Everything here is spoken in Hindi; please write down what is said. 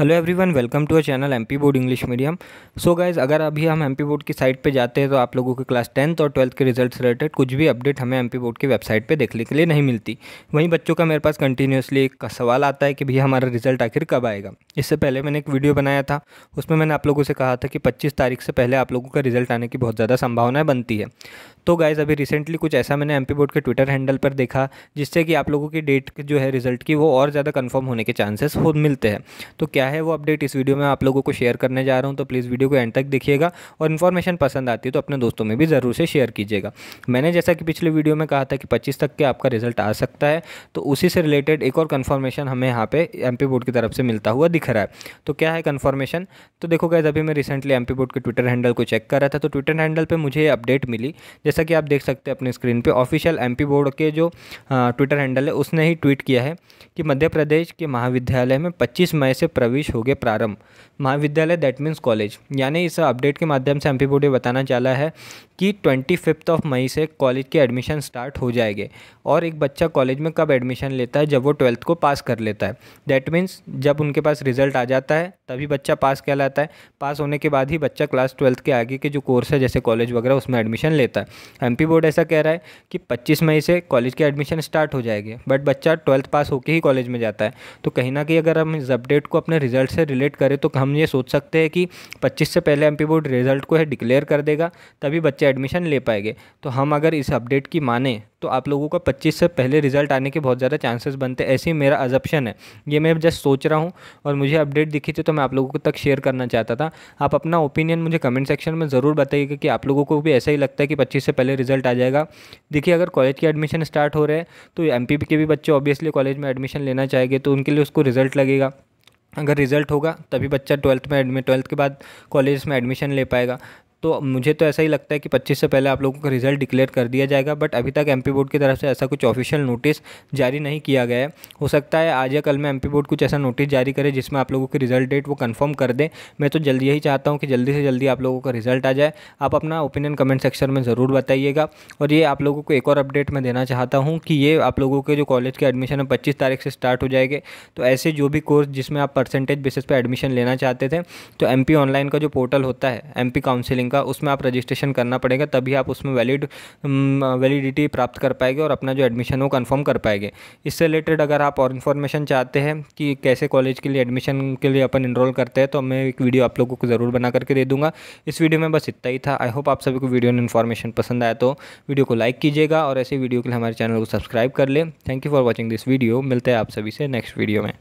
Hello everyone welcome to a channel MP board English medium so guys अगर अभी हम एमपी बोर्ड की साइट पे जाते हैं तो आप लोगों के क्लास टेंथ और ट्वेल्थ के रिजल्ट्स रिलेटेड कुछ भी अपडेट हमें एमपी बोर्ड की वेबसाइट पे देखने के लिए नहीं मिलती। वहीं बच्चों का मेरे पास कंटिन्यूसली एक सवाल आता है कि भैया हमारा रिज़ल्ट आखिर कब आएगा? इससे पहले मैंने एक वीडियो बनाया था, उसमें मैंने आप लोगों से कहा था कि पच्चीस तारीख से पहले आप लोगों का रिज़ल्ट आने की बहुत ज़्यादा संभावनाएँ बनती है। तो गाइज़ अभी रिसेंटली कुछ ऐसा मैंने एमपी बोर्ड के ट्विटर हैंडल पर देखा, जिससे कि आप लोगों की डेट जो है रिज़ल्ट की वो और ज़्यादा कन्फर्म होने के चांसेस हो, मिलते हैं। तो क्या है वो अपडेट इस वीडियो में आप लोगों को शेयर करने जा रहा हूँ तो प्लीज़ वीडियो को एंड तक देखिएगा और इन्फॉर्मेशन पसंद आती है तो अपने दोस्तों में भी ज़रूर से शेयर कीजिएगा। मैंने जैसा कि पिछले वीडियो में कहा था कि पच्चीस तक के आपका रिज़ल्ट आ सकता है तो उसी से रिलेटेड एक और कन्फर्मेशन हमें यहाँ पे एमपी बोर्ड की तरफ़ से मिलता हुआ दिख रहा है। तो क्या है कन्फर्मेशन तो देखो गैस अभी मैं रिसेंटली एमपी बोर्ड के ट्विटर हैंडल को चेक कर रहा था तो ट्विटर हैंडल पर मुझे अपडेट मिली। जैसा कि आप देख सकते हैं अपने स्क्रीन पर ऑफिशियल एमपी बोर्ड के जो ट्विटर हैंडल है, उसने ही ट्वीट किया है कि मध्य प्रदेश के महाविद्यालय में 25 मई से प्रवेश हो गए प्रारंभ। महाविद्यालय दैट मीन्स कॉलेज यानी इस अपडेट के माध्यम से एम पी बताना चाला है कि ट्वेंटी फिफ्थ ऑफ़ मई से कॉलेज के एडमिशन स्टार्ट हो जाएँगे। और एक बच्चा कॉलेज में कब एडमिशन लेता है? जब वो ट्वेल्थ को पास कर लेता है। दैट मीन्स जब उनके पास रिज़ल्ट आ जाता है, तभी बच्चा पास कहलाता है। पास होने के बाद ही बच्चा क्लास ट्वेल्थ के आगे के जो कोर्स है, जैसे कॉलेज वगैरह, उसमें एडमिशन लेता है। एमपी बोर्ड ऐसा कह रहा है कि पच्चीस मई से कॉलेज के एडमिशन स्टार्ट हो जाएँगे। बट बच्चा ट्वेल्थ पास होकर ही कॉलेज में जाता है। तो कहीं ना कहीं अगर हम इस अपडेट को अपने रिज़ल्ट से रिलेट करें तो हम ये सोच सकते हैं कि 25 से पहले एमपी बोर्ड रिज़ल्ट को है डिक्लेयर कर देगा, तभी बच्चे एडमिशन ले पाएँगे। तो हम अगर इस अपडेट की माने तो आप लोगों का 25 से पहले रिज़ल्ट आने के बहुत ज़्यादा चांसेस बनते हैं। ऐसे ही मेरा अजप्शन है। ये मैं जस्ट सोच रहा हूँ और मुझे अपडेट दिखी थी तो मैं आप लोगों को तक शेयर करना चाहता था। आप अपना ओपिनियन मुझे कमेंट सेक्शन में ज़रूर बताइएगा कि आप लोगों को भी ऐसा ही लगता है कि पच्चीस से पहले रिज़ल्ट आ जाएगा। देखिए, अगर कॉलेज के एडमिशन स्टार्ट हो रहे हैं तो एम के भी बच्चे ऑब्वियसली कॉलेज में एडमिशन लेना चाहेंगे तो उनके लिए उसको रिज़ल्ट लगेगा। अगर रिज़ल्ट होगा तभी बच्चा ट्वेल्थ में एडमिट ट्वेल्थ के बाद कॉलेज में एडमिशन ले पाएगा। तो मुझे तो ऐसा ही लगता है कि 25 से पहले आप लोगों का रिज़ल्ट डिक्लेयर कर दिया जाएगा, बट अभी तक एमपी बोर्ड की तरफ़ से ऐसा कुछ ऑफिशियल नोटिस जारी नहीं किया गया है। हो सकता है आज या कल में एमपी बोर्ड कुछ ऐसा नोटिस जारी करे जिसमें आप लोगों की रिज़ल्ट डेट वो कन्फर्म कर दें। मैं तो जल्दी यही चाहता हूँ कि जल्दी से जल्दी आप लोगों का रिज़ल्ट आ जाए। आप अपना ओपिनियन कमेंट सेक्शन में ज़रूर बताइएगा। और ये आप लोगों को एक और अपडेट मैं देना चाहता हूँ कि ये आप लोगों के जो कॉलेज के एडमिशन है, पच्चीस तारीख से स्टार्ट हो जाएँगे। तो ऐसे जो भी कोर्स जिसमें आप परसेंटेज बेसिस पर एडमिशन लेना चाहते थे तो एमपी ऑनलाइन का जो पोर्टल होता है एम काउंसिलिंग का, उसमें आप रजिस्ट्रेशन करना पड़ेगा, तभी आप उसमें वैलिड वैलिडिटी प्राप्त कर पाएँगे और अपना जो एडमिशन हो कन्फर्म कर पाएँगे। इससे रिलेटेड अगर आप और इन्फॉर्मेशन चाहते हैं कि कैसे कॉलेज के लिए एडमिशन के लिए अपन इनरोल करते हैं तो मैं एक वीडियो आप लोगों को ज़रूर बना करके दे दूँगा। इस वीडियो में बस इतना ही था। आई होप आप सभी को वीडियो में इन्फॉर्मेशन पसंद आया तो वीडियो को लाइक कीजिएगा और ऐसे वीडियो के लिए हमारे चैनल को सब्सक्राइब कर लें। Thank you for watching this video मिलते हैं आप सभी से नेक्स्ट वीडियो में।